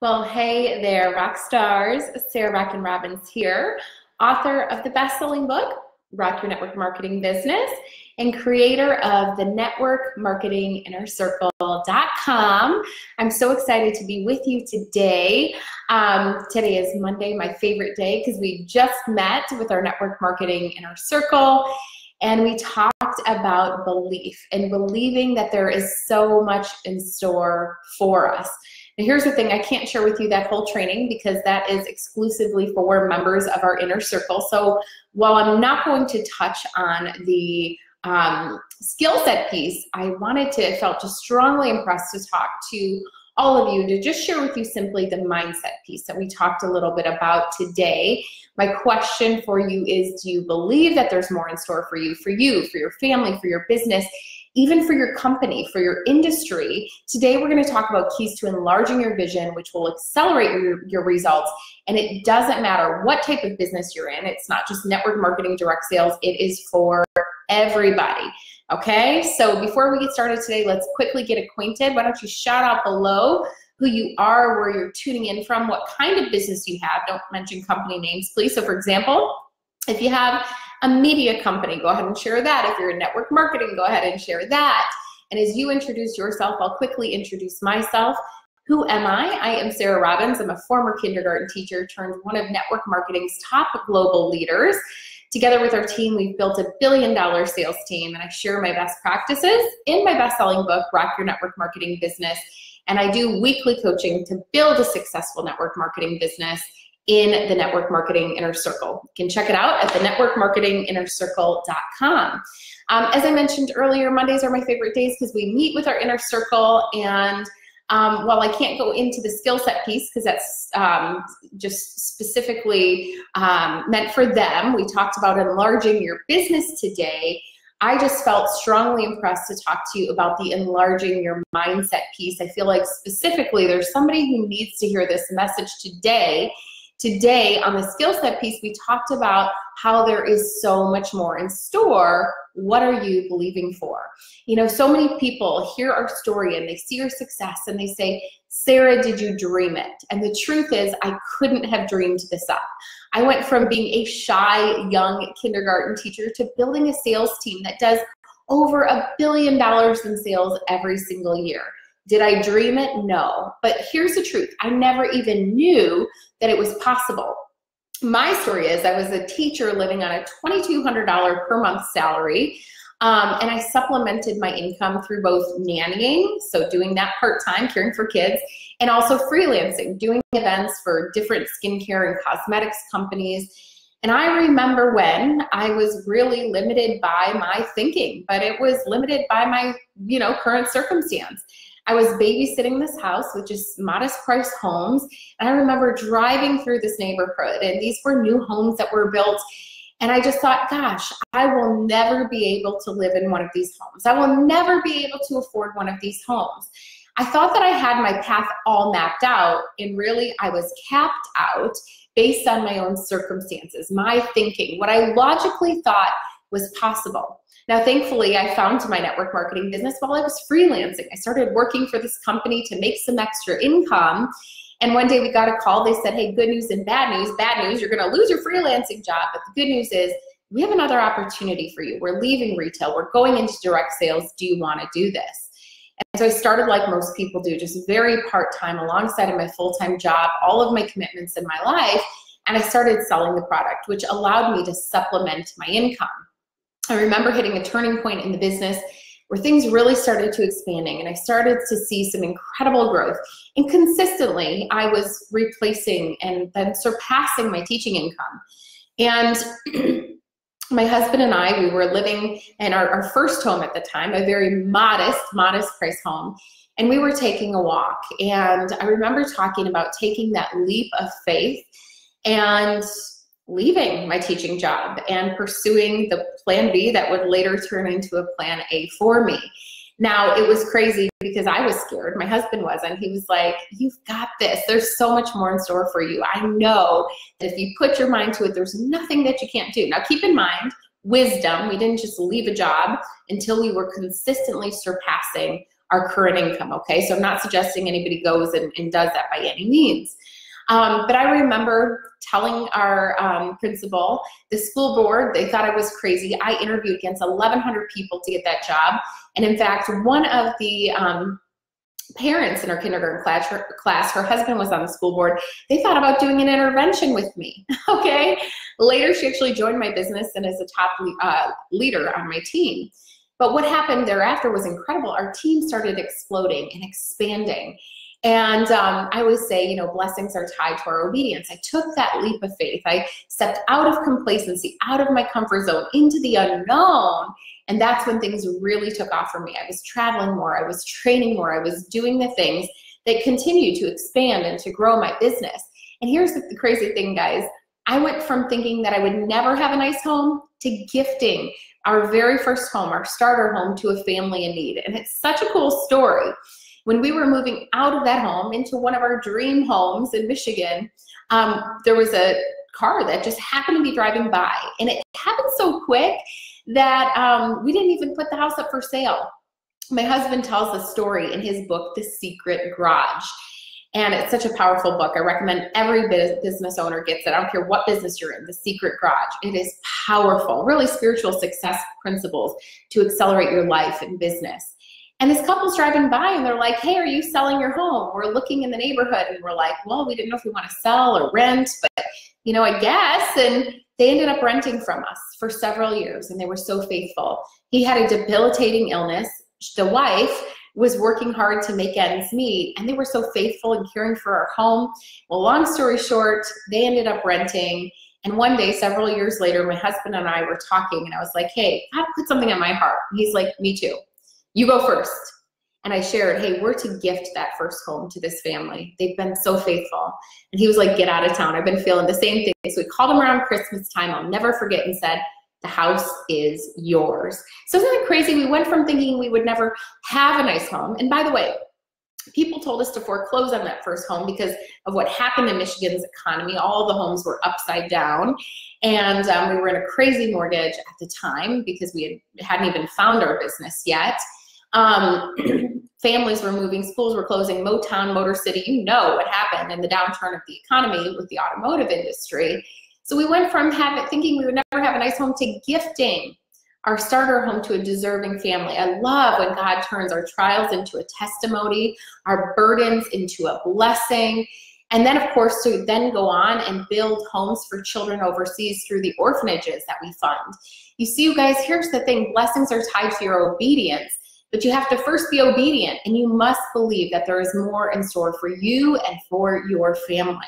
Well, hey there, rock stars. Sarah Rock and Robbins here, author of the best-selling book, Rock Your Network Marketing Business, and creator of the Network Marketing Inner Circle.com. I'm so excited to be with you today. Um, today is Monday, my favorite day, because we just met with our Network Marketing Inner Circle and we talked about belief and believing that there is so much in store for us. And here's the thing, I can't share with you that whole training because that is exclusively for members of our inner circle. So while I'm not going to touch on the um, skill set piece, I wanted to, felt just strongly impressed to talk to all of you to just share with you simply the mindset piece that we talked a little bit about today. My question for you is, do you believe that there's more in store for you, for you, for your family, for your business? Even for your company, for your industry. Today, we're going to talk about keys to enlarging your vision, which will accelerate your, your results. And it doesn't matter what type of business you're in, it's not just network marketing, direct sales, it is for everybody. Okay, so before we get started today, let's quickly get acquainted. Why don't you shout out below who you are, where you're tuning in from, what kind of business you have. Don't mention company names, please. So, for example, if you have a media company, go ahead and share that. If you're in network marketing, go ahead and share that. And as you introduce yourself, I'll quickly introduce myself. Who am I? I am Sarah Robbins. I'm a former kindergarten teacher turned one of network marketing's top global leaders. Together with our team, we've built a billion dollar sales team, and I share my best practices in my best selling book, Rock Your Network Marketing Business. And I do weekly coaching to build a successful network marketing business in the Network Marketing Inner Circle. You can check it out at the networkmarketinginnercircle.com. Um, as I mentioned earlier, Mondays are my favorite days because we meet with our inner circle and um, while I can't go into the skill set piece because that's um, just specifically um, meant for them, we talked about enlarging your business today. I just felt strongly impressed to talk to you about the enlarging your mindset piece. I feel like specifically there's somebody who needs to hear this message today Today on the skill set piece, we talked about how there is so much more in store. What are you believing for? You know, so many people hear our story and they see your success and they say, Sarah, did you dream it? And the truth is, I couldn't have dreamed this up. I went from being a shy young kindergarten teacher to building a sales team that does over a billion dollars in sales every single year. Did I dream it? No. But here's the truth I never even knew that it was possible. My story is I was a teacher living on a $2,200 per month salary. Um, and I supplemented my income through both nannying, so doing that part time, caring for kids, and also freelancing, doing events for different skincare and cosmetics companies. And I remember when I was really limited by my thinking, but it was limited by my, you know, current circumstance. I was babysitting this house, which is modest price homes. And I remember driving through this neighborhood, and these were new homes that were built. And I just thought, gosh, I will never be able to live in one of these homes. I will never be able to afford one of these homes. I thought that I had my path all mapped out, and really I was capped out based on my own circumstances, my thinking, what I logically thought was possible. Now, thankfully, I found my network marketing business while I was freelancing. I started working for this company to make some extra income. And one day we got a call. They said, hey, good news and bad news. Bad news, you're going to lose your freelancing job. But the good news is we have another opportunity for you. We're leaving retail. We're going into direct sales. Do you want to do this? And so I started like most people do, just very part-time alongside of my full-time job, all of my commitments in my life. And I started selling the product, which allowed me to supplement my income. I remember hitting a turning point in the business where things really started to expanding and I started to see some incredible growth. And consistently, I was replacing and then surpassing my teaching income. And my husband and I, we were living in our, our first home at the time, a very modest, modest price home. And we were taking a walk. And I remember talking about taking that leap of faith and leaving my teaching job and pursuing the plan B that would later turn into a plan A for me. Now, it was crazy because I was scared. My husband wasn't. He was like, You've got this. There's so much more in store for you. I know that if you put your mind to it, there's nothing that you can't do. Now, keep in mind, wisdom, we didn't just leave a job until we were consistently surpassing our current income, okay? So I'm not suggesting anybody goes and, and does that by any means. Um, but I remember telling our um, principal, the school board, they thought I was crazy. I interviewed against 1,100 people to get that job. And in fact, one of the um, parents in our kindergarten class her, class, her husband was on the school board, they thought about doing an intervention with me, okay? Later, she actually joined my business and is a top uh, leader on my team. But what happened thereafter was incredible. Our team started exploding and expanding. And um, I always say, you know, blessings are tied to our obedience. I took that leap of faith. I stepped out of complacency, out of my comfort zone, into the unknown. And that's when things really took off for me. I was traveling more, I was training more, I was doing the things that continue to expand and to grow my business. And here's the crazy thing, guys. I went from thinking that I would never have a nice home to gifting our very first home, our starter home, to a family in need. And it's such a cool story when we were moving out of that home into one of our dream homes in Michigan, um, there was a car that just happened to be driving by. And it happened so quick that um, we didn't even put the house up for sale. My husband tells the story in his book, The Secret Garage. And it's such a powerful book. I recommend every business owner gets it. I don't care what business you're in, The Secret Garage. It is powerful, really spiritual success principles to accelerate your life and business. And this couple's driving by and they're like, hey, are you selling your home? We're looking in the neighborhood and we're like, well, we didn't know if we want to sell or rent, but you know, I guess. And they ended up renting from us for several years and they were so faithful. He had a debilitating illness. The wife was working hard to make ends meet and they were so faithful in caring for our home. Well, long story short, they ended up renting. And one day, several years later, my husband and I were talking and I was like, hey, God put something on my heart. He's like, me too you go first. And I shared, hey, we're to gift that first home to this family. They've been so faithful. And he was like, get out of town. I've been feeling the same thing. So we called him around Christmas time. I'll never forget and said, the house is yours. So isn't it crazy? We went from thinking we would never have a nice home. And by the way, people told us to foreclose on that first home because of what happened in Michigan's economy. All the homes were upside down. And um, we were in a crazy mortgage at the time because we had, hadn't even found our business yet. Um, families were moving, schools were closing, Motown, Motor City, you know what happened in the downturn of the economy with the automotive industry. So we went from having, thinking we would never have a nice home to gifting our starter home to a deserving family. I love when God turns our trials into a testimony, our burdens into a blessing. And then, of course, to then go on and build homes for children overseas through the orphanages that we fund. You see, you guys, here's the thing blessings are tied to your obedience. But you have to first be obedient and you must believe that there is more in store for you and for your family.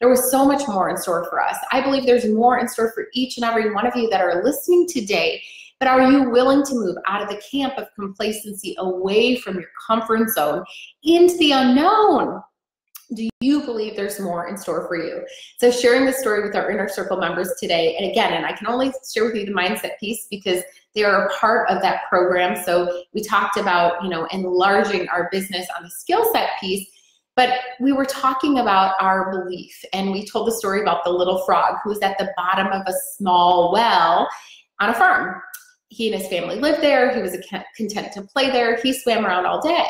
There was so much more in store for us. I believe there's more in store for each and every one of you that are listening today. But are you willing to move out of the camp of complacency away from your comfort zone into the unknown? Do you believe there's more in store for you? So sharing the story with our inner circle members today, and again, and I can only share with you the mindset piece because they are a part of that program. So we talked about, you know, enlarging our business on the skill set piece, but we were talking about our belief and we told the story about the little frog who was at the bottom of a small well on a farm. He and his family lived there. He was content to play there. He swam around all day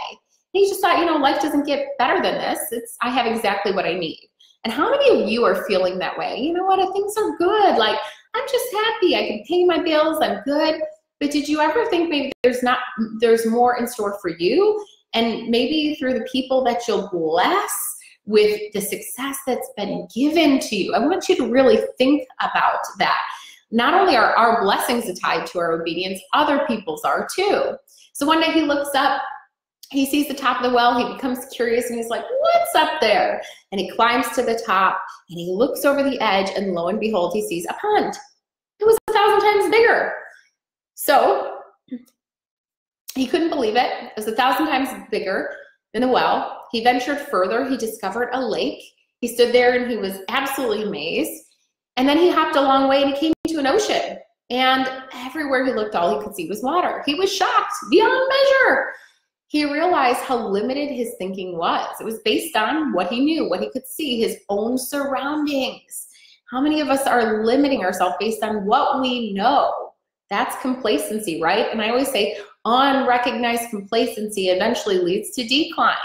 he just thought, you know, life doesn't get better than this. It's I have exactly what I need. And how many of you are feeling that way? You know what? If things are good. Like I'm just happy. I can pay my bills. I'm good. But did you ever think maybe there's not there's more in store for you? And maybe through the people that you'll bless with the success that's been given to you. I want you to really think about that. Not only are our blessings tied to our obedience, other people's are too. So one day he looks up he sees the top of the well, he becomes curious and he's like, what's up there? And he climbs to the top and he looks over the edge and lo and behold, he sees a pond. It was a thousand times bigger. So he couldn't believe it. It was a thousand times bigger than the well. He ventured further. He discovered a lake. He stood there and he was absolutely amazed. And then he hopped a long way and he came to an ocean. And everywhere he looked, all he could see was water. He was shocked beyond measure he realized how limited his thinking was. It was based on what he knew, what he could see, his own surroundings. How many of us are limiting ourselves based on what we know? That's complacency, right? And I always say, unrecognized complacency eventually leads to decline.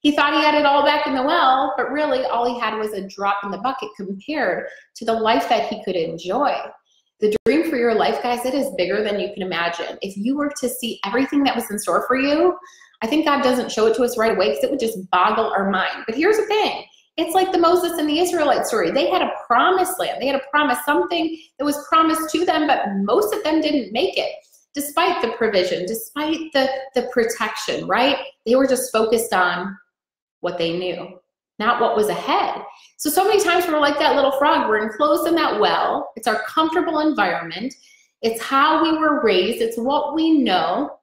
He thought he had it all back in the well, but really all he had was a drop in the bucket compared to the life that he could enjoy. The dream for your life, guys, it is bigger than you can imagine. If you were to see everything that was in store for you, I think God doesn't show it to us right away because it would just boggle our mind. But here's the thing it's like the Moses and the Israelite story. They had a promised land, they had a promise, something that was promised to them, but most of them didn't make it despite the provision, despite the, the protection, right? They were just focused on what they knew, not what was ahead. So, so many times we're like that little frog, we're enclosed in that well. It's our comfortable environment, it's how we were raised, it's what we know,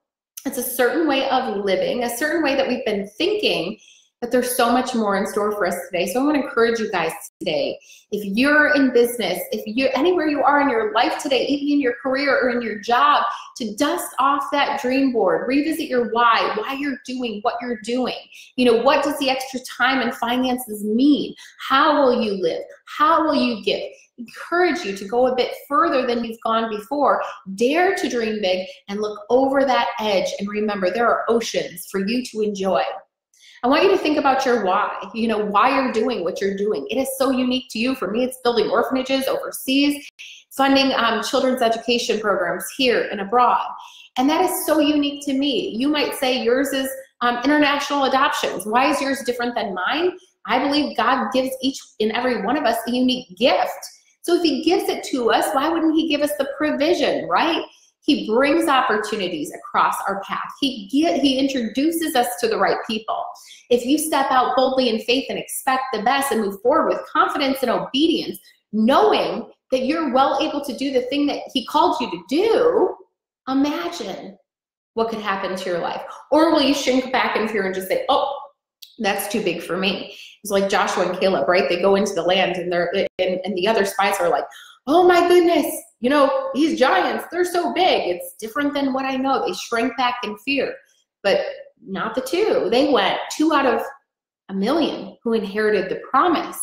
it's a certain way of living, a certain way that we've been thinking but there's so much more in store for us today. So I want to encourage you guys today. If you're in business, if you're anywhere you are in your life today, even in your career or in your job, to dust off that dream board, revisit your why, why you're doing what you're doing. You know, what does the extra time and finances mean? How will you live? How will you give? encourage you to go a bit further than you've gone before. Dare to dream big and look over that edge. And remember, there are oceans for you to enjoy. I want you to think about your why, you know, why you're doing what you're doing. It is so unique to you. For me, it's building orphanages overseas, funding um, children's education programs here and abroad. And that is so unique to me. You might say yours is um, international adoptions. Why is yours different than mine? I believe God gives each and every one of us a unique gift. So if he gives it to us, why wouldn't he give us the provision, right? He brings opportunities across our path. He, get, he introduces us to the right people. If you step out boldly in faith and expect the best and move forward with confidence and obedience, knowing that you're well able to do the thing that he called you to do, imagine what could happen to your life. Or will you shrink back in fear and just say, oh, that's too big for me. It's like Joshua and Caleb, right? They go into the land and they're and, and the other spies are like, oh my goodness, you know, these giants, they're so big. It's different than what I know. They shrink back in fear. But not the two. They went two out of a million who inherited the promise.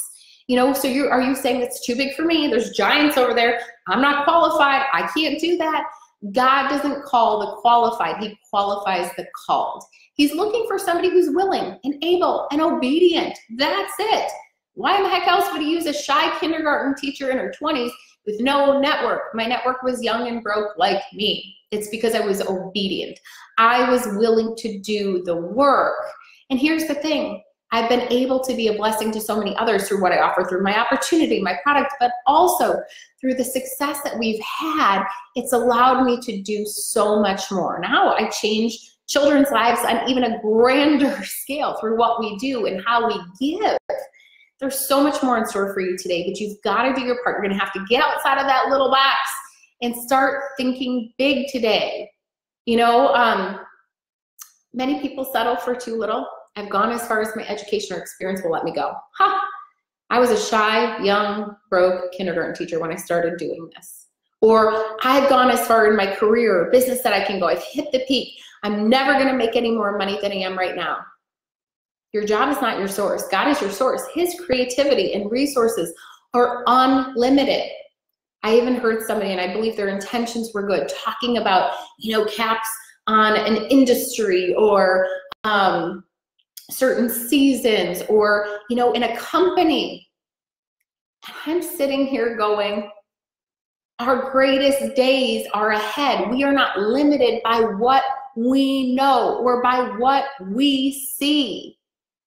You know, so you are you saying it's too big for me? There's giants over there. I'm not qualified. I can't do that. God doesn't call the qualified, He qualifies the called. He's looking for somebody who's willing and able and obedient. That's it. Why in the heck else would he use a shy kindergarten teacher in her 20s with no network. My network was young and broke like me. It's because I was obedient. I was willing to do the work. And here's the thing I've been able to be a blessing to so many others through what I offer, through my opportunity, my product, but also through the success that we've had. It's allowed me to do so much more. Now I change children's lives on even a grander scale through what we do and how we give. There's so much more in store for you today, but you've got to do your part. You're going to have to get outside of that little box and start thinking big today. You know, um, many people settle for too little. I've gone as far as my education or experience will let me go. Huh. I was a shy, young, broke kindergarten teacher when I started doing this. Or I've gone as far in my career or business that I can go. I've hit the peak. I'm never going to make any more money than I am right now. Your job is not your source. God is your source. His creativity and resources are unlimited. I even heard somebody, and I believe their intentions were good, talking about, you know, caps on an industry or um, certain seasons or, you know, in a company. I'm sitting here going, our greatest days are ahead. We are not limited by what we know or by what we see.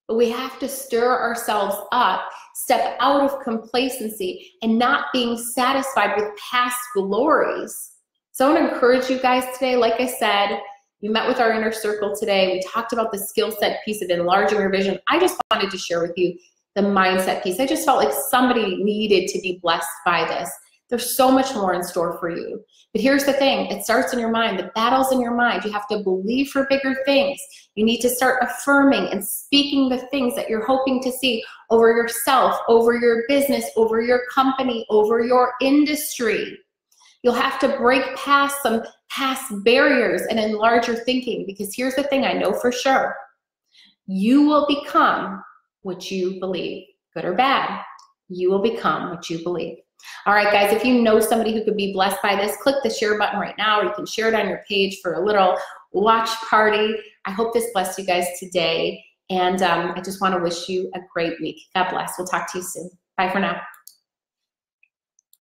But we have to stir ourselves up, step out of complacency, and not being satisfied with past glories. So I want to encourage you guys today. Like I said, we met with our inner circle today. We talked about the skill set piece of enlarging your vision. I just wanted to share with you the mindset piece. I just felt like somebody needed to be blessed by this. There's so much more in store for you. But here's the thing it starts in your mind. The battle's in your mind. You have to believe for bigger things. You need to start affirming and speaking the things that you're hoping to see over yourself, over your business, over your company, over your industry. You'll have to break past some past barriers and enlarge your thinking because here's the thing I know for sure you will become what you believe, good or bad. You will become what you believe. All right, guys, if you know somebody who could be blessed by this, click the share button right now, or you can share it on your page for a little watch party. I hope this blessed you guys today. And um, I just want to wish you a great week. God bless. We'll talk to you soon. Bye for now.